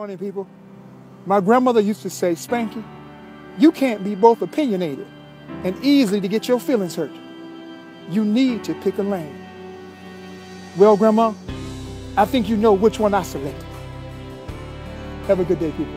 Morning, people. My grandmother used to say, Spanky, you can't be both opinionated and easily to get your feelings hurt. You need to pick a lane. Well, Grandma, I think you know which one I selected. Have a good day, people.